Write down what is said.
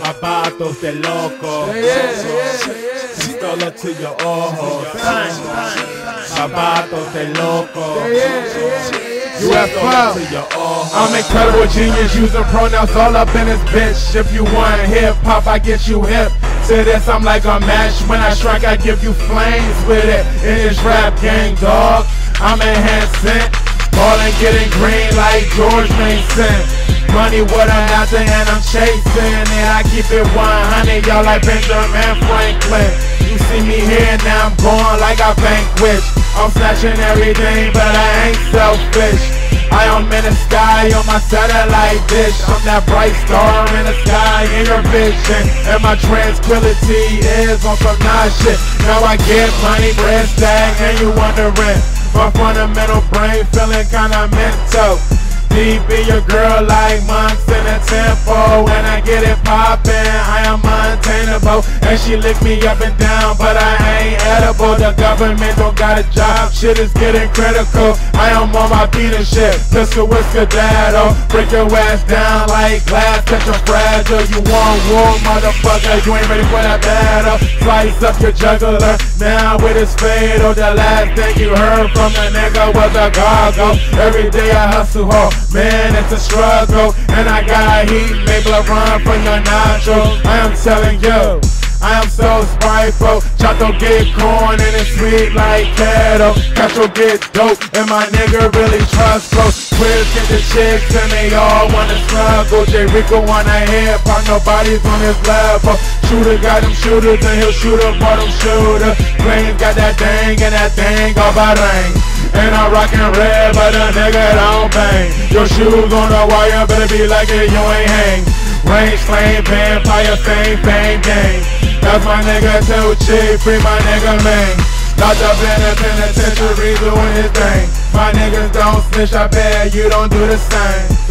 My vatos de loco. Yeah, yeah, yeah, yeah. Pistola to your ojos. My vatos de loco. Pistola to your ojos. I'm incredible genius using pronouns all up in this bitch. If you want hip hop, I get you hip. To this, I'm like a match. When I strike, I give you flames with it. In this rap gang, dog, I'm enhancing. Ballin', getting green like George Mason. Money what I'm after and I'm chasing And I keep it 100, y'all like Benjamin Franklin. You see me here, now I'm going like I vanquish. I'm snatching everything, but I ain't selfish. I am in the sky on my satellite dish. I'm that bright star in the sky in your vision. And my tranquility is on some nice shit. Now I get money, bread stack, and you wondering. My fundamental brain feeling kinda mental Deep in your girl like monks in a tempo When I get it poppin', I am untainable. And she lick me up and down, but I ain't edible. The government don't got a job, shit is getting critical. I am on my beat and shit, pistol whisker daddle. Break your ass down like glass, catch a fragile. You want war, motherfucker, you ain't ready for that battle. Slice up your juggler, now with his fatal The last thing you heard from the nigga was a goggle Every day I hustle hard Man, it's a struggle, and I got heat, maybe I run from your nostrils. I am telling you. I am so spiteful. Chato get corn and it's sweet like cattle. Cacho get dope and my nigga really trust bro. Quiz get the chicks and they all wanna struggle. J Rico wanna hip hop, nobody's on his level. Shooter got them shooters and he'll shoot a bottom shooter. Planes got that thing and that thing all by ring. And I'm rockin' red, but a nigga don't bang. Your shoes on the wire, better be like it, you ain't hang. Range, flame, vampire, fame, bang, gang. That's my nigga too cheap, free my nigga man. Locked up in the penitentiary doing his thing. My niggas don't snitch, I bet you don't do the same.